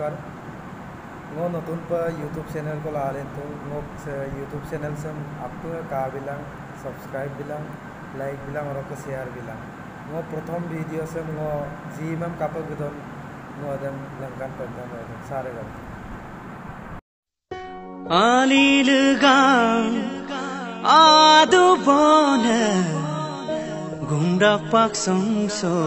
नमस्कार वो नतून यूट्यूब चॅनल कोला आले तो वो यूट्यूब चॅनल आप का बिलांग सब्सक्राइब बिलांग लाइक बिलांग और शेयर बिलांग वो प्रथम भिडियो से वो जी मैम कापक गुदन लंकान पड़ता सारे गल आलिलगां आदु गुंडा पाक संसो